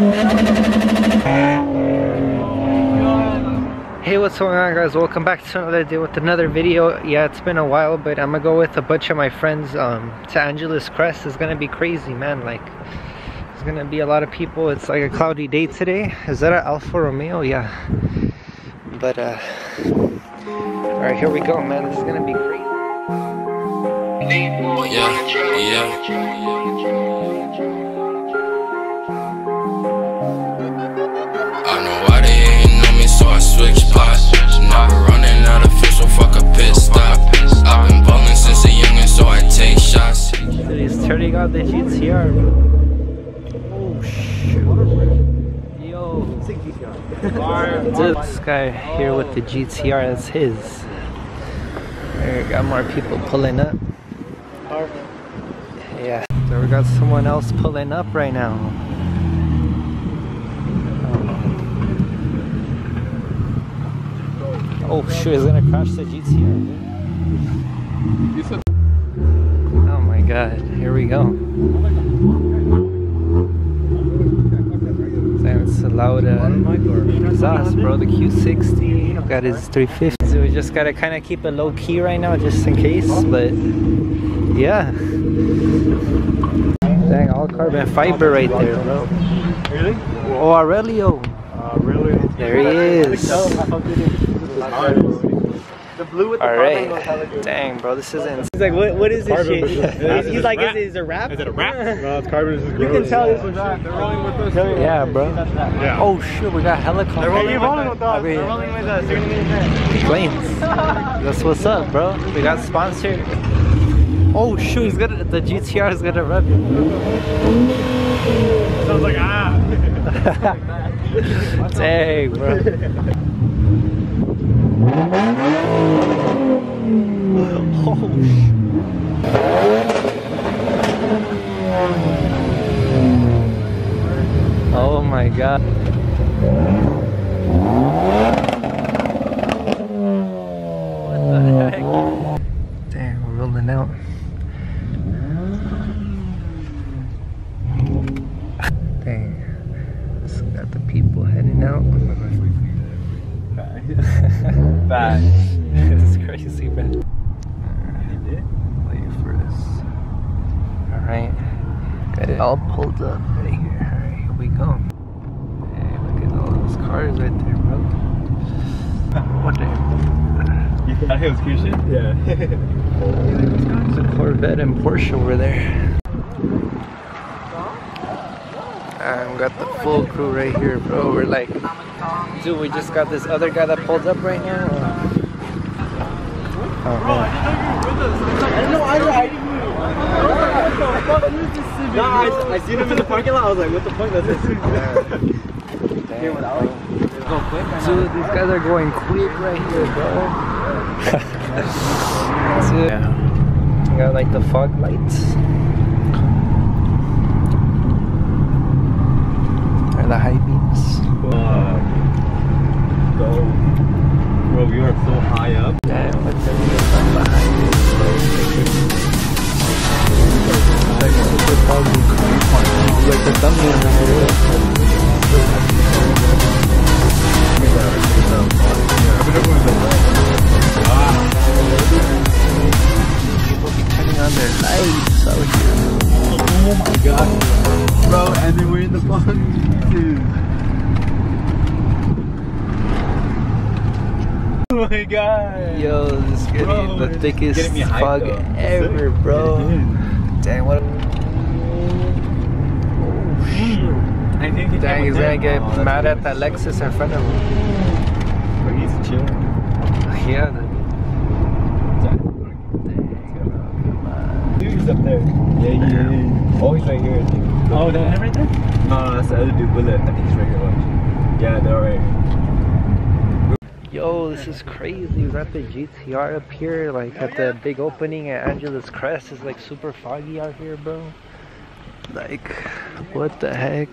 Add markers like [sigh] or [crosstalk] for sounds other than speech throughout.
Hey what's going on guys? Welcome back to another day with another video. Yeah it's been a while but I'm gonna go with a bunch of my friends um, to Angeles Crest. It's gonna be crazy man. Like there's gonna be a lot of people. It's like a cloudy day today. Is that an Alfa Romeo? Yeah. But uh all right here we go man. This is gonna be crazy. Yeah yeah He's turning on the GTR. Oh shoot. Yo. Dude, [laughs] this guy here with the GTR, that's his. There, got more people pulling up. Yeah. So we got someone else pulling up right now. Oh shoot, he's gonna crash the GTR. God, here we go. Damn, it's a loud uh, exhaust, bro. The Q60 got his 350. So we just gotta kind of keep it low key right now, just in case. But yeah, dang, all carbon fiber right there, bro. Really? Oh, Aurelio. Uh. There he is. [laughs] The blue with the All carbon goes hella good. Dang, bro, this is insane. He's like, what, what is this Carbon shit? He's, he's like, is it, is it a wrap? Is it a wrap? [laughs] no, it's carbon is You can tell this was wrap. They're rolling with us. too. Yeah, bro. Yeah. Oh shoot, we got helicopter. They're rolling, rolling with us. I mean- They're rolling with us. They're gonna get it. planes. That's what's up, bro. We got sponsored. Oh shoot, he's gonna the GTR is gonna rev. Sounds like ah. [laughs] Dang, bro. [laughs] Oh the heck? Dang, we're rolling out. Dang. Got the people heading out. [laughs] Bad. [laughs] it's crazy, man. Wait for this. Alright. Got it all pulled up right here. Alright, here we go. Hey, look at all those cars right there, bro. [laughs] What the You thought it was cute shit? Yeah. [laughs] There's a Corvette and Porsche over there. I've got the full crew right here, bro. We're like, dude, we just got this other guy that pulled up right now. Oh, man. I don't know, you were with I, I didn't No, I, I seen him in the parking lot. I was like, what the fuck? That's it. Damn. Dude, these guys are going quick right here, bro. Dude. Yeah. Got like the fog lights. Oh my god. Yo, this is getting Bro, the thickest fog ever, bro. Dang, what? Oh shit! I think he Dang, he's gonna get Oh, mad at that Lexus in front of him. But he's chill. Yeah. Dude, he's up there. Yeah, yeah, yeah. Oh, he's right here. I think. Oh, that him right there? No, no, that's the other dude, Bullet. I think he's right here. Watch. Yeah, they're alright. Yo, this is crazy. We got the GTR up here, like at the big opening at Angeles Crest. It's like super foggy out here, bro. Like, what the heck?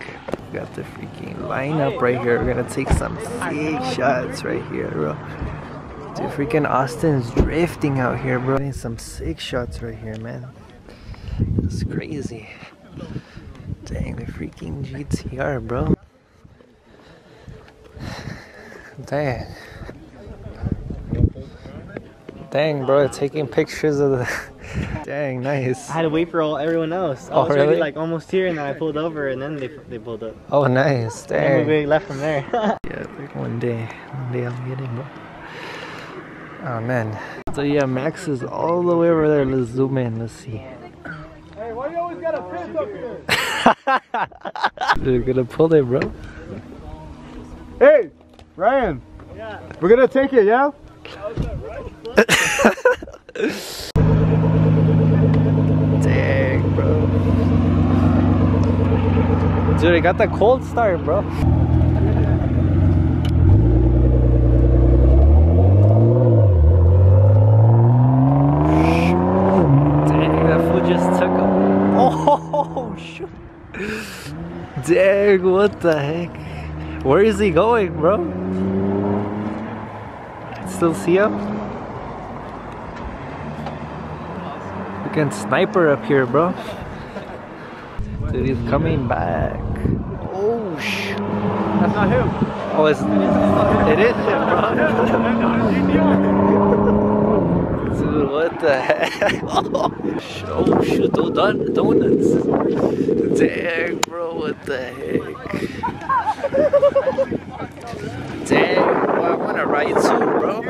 We got the freaking lineup right here. We're gonna take some sick shots right here, bro. Dude, freaking Austin's drifting out here, bro. Getting some sick shots right here, man. It's crazy. Dang, they're freaking GTR, bro. [sighs] Dang. Dang, bro, taking pictures of the. [laughs] Dang, nice. I had to wait for all everyone else. I Oh, was already really? like almost here, and then I pulled over, and then they they pulled up. Oh, nice. And then Dang. we left from there. [laughs] Yeah, one day, one day I'll get him, bro. Oh man. So yeah, Max is all the way over there. Let's zoom in. Let's see. Hey, why you always got a piss up here? They're gonna pull it, bro. Hey, Ryan. Yeah. We're gonna take it, yeah? Dang, bro. Dude, I got the cold start, bro. Dang, that fool just took a. Oh, shoot. What the heck? Where is he going, bro? Still see him? can sniper up here, bro. Dude, he's coming back. Oh, shoot. That's not him. Oh, it's, it is him, bro. [laughs] Dude, what the heck? [laughs] Oh, sh- oh don- donuts. Dang, bro, what the heck? Dang, bro, I wanna ride too, bro.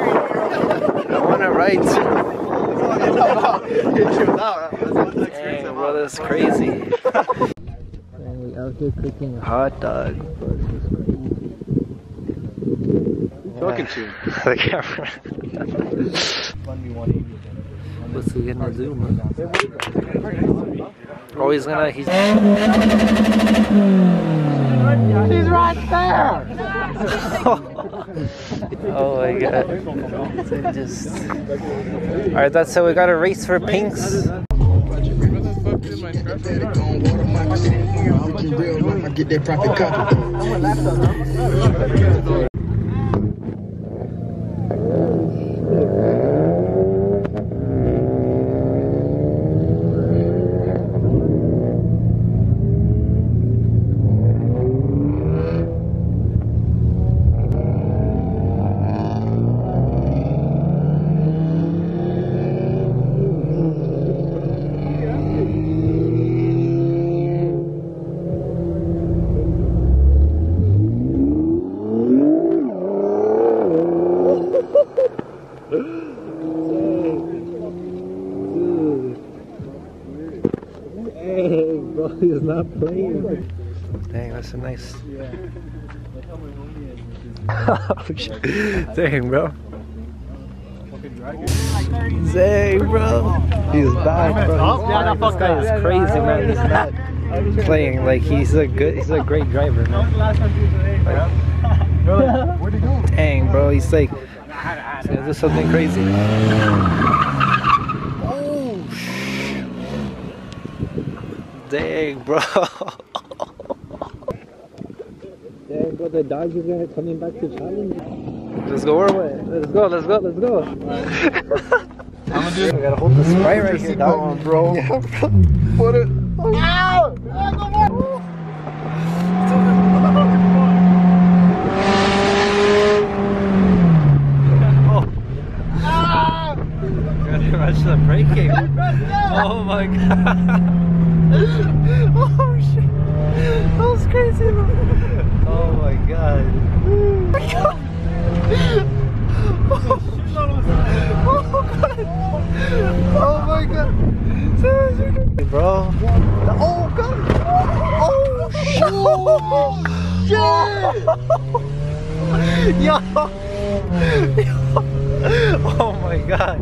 I wanna ride too. [laughs] Dang, bro, that's crazy. Dang, we out here cooking a hot dog. Bro, this is crazy. Talking to. [laughs] the camera. What's he gonna do, man? Oh, he's gonna. He's. He's right there. [laughs] oh my god. So just. Alright, that's so we got a race for pinks. Get that profit copy. Not playing. Dang, that's a nice. oh. [laughs] Dang, bro. Dang, bro. He's back, bro. No, this guy is crazy, man. He's not playing. Like he's a good. He's a great driver, man. Go? Dang, bro. He's like. He's gonna do something crazy. Oh, sh- Dang, bro. Dang, bro. The dog is gonna coming back to challenge. Let's go our way. Let's go. Let's go. Let's go. I'm gonna do it. I gotta hold the sprite right here, dog. on, bro. [laughs] Yeah, bro. Put it. Gotta rush the braking. [laughs] Oh my god. [laughs] oh shit. That was crazy. Oh my god. [laughs] Oh, [laughs] oh my god. Oh my god. Hey, Bro. Oh god. Oh shit. Yo. Yo. Oh my god.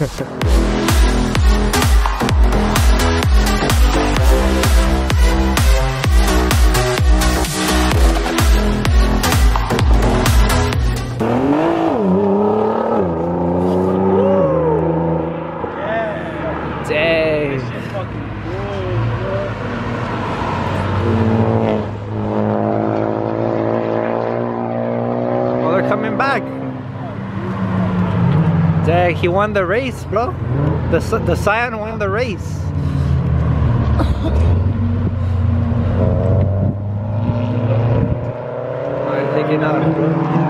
Música [laughs] he won the race, bro. The the Scion won the race. Alright, taking out, bro.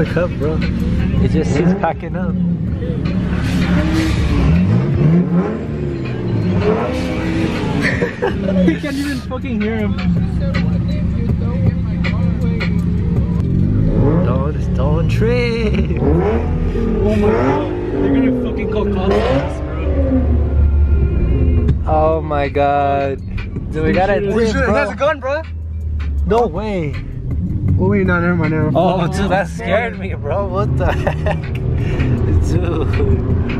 Yeah, it needs to come, bro. It just he's packing up. [laughs] You can't even fucking hear him. Don't, don't trip. Oh my god. They're gonna fucking call cops bro. Oh my god. Dude, we gotta We think, should. bro. That's a gun, bro. No way. Oh wait, no, never mind. Never mind. Oh, dude, that scared me, bro. What the [laughs] heck? Dude.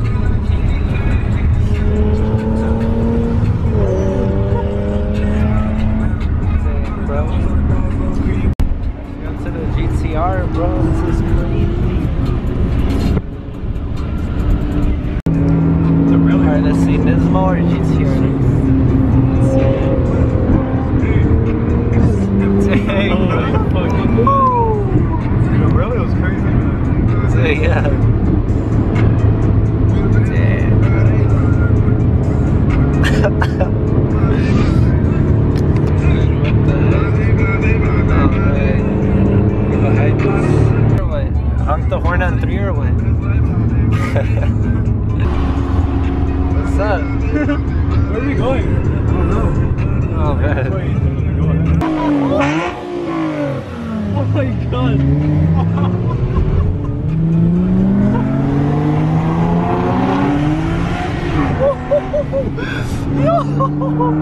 Oh, oh, oh.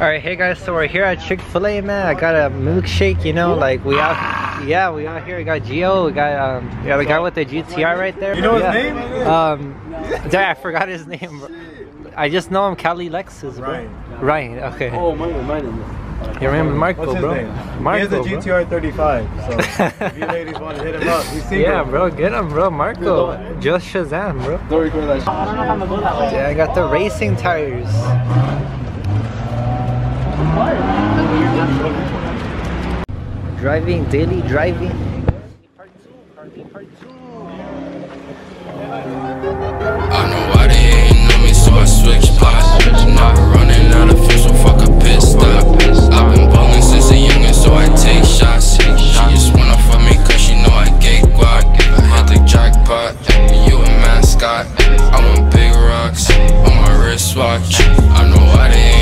All right, hey guys. So we're here at Chick Fil A, man. I got a milkshake. You know, like we out. Yeah, we out here. We got Gio. We got um, yeah, the guy with the GTR right there. You know his Yeah. name? Um, dang, I forgot his name. I just know him, Cali Lexus, bro. Ryan. Ryan. Okay. Oh, mine, mine. You remember Marco, What's his bro? name? Marco, he has a. GTR 35. So if [laughs] you ladies want to hit him up, he's single. Yeah, bro, get him, bro. Marco, just Shazam, bro. Don't record that shit. Yeah, I got the racing tires. Driving, daily driving. I know why they hating on me, so I switch spots. Not running out of fuel, so fuck a pit stop. I've been ballin' since a youngin', so I take shots. She just wanna fuck me cause she know I guac. I hit the jackpot, you a mascot. I want big rocks on my wristwatch. I know why they hating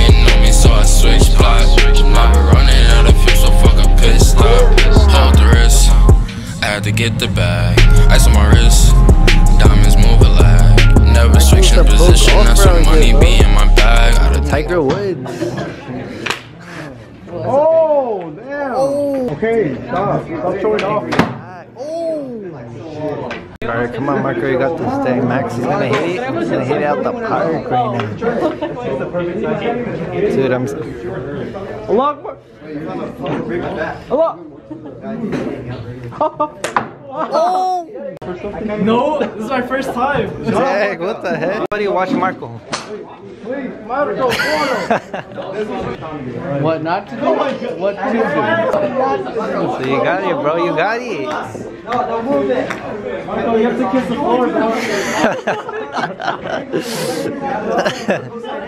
stop. Stop showing off. Alright, come on, Marco, you got this thing. Max is gonna hit it. He's gonna hit it out the park right now. Dude, I'm. Allah Akbar. Allah. No, this is my first time. Dang, what the heck? What are you Marco? What not to do? What to do? So you got it, bro. You got it. Michael, you have to kiss the floor, bro. [laughs]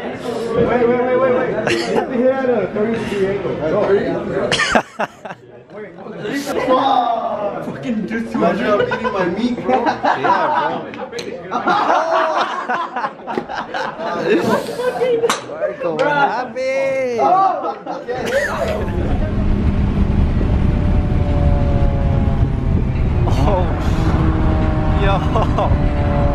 Wait, wait, wait, wait, wait. You hit at a uh, 30 degree angle. Fucking just Imagine I'm eating my meat, bro. yeah, bro. Marco, [laughs] oh. what happened? Oh, [laughs] yo.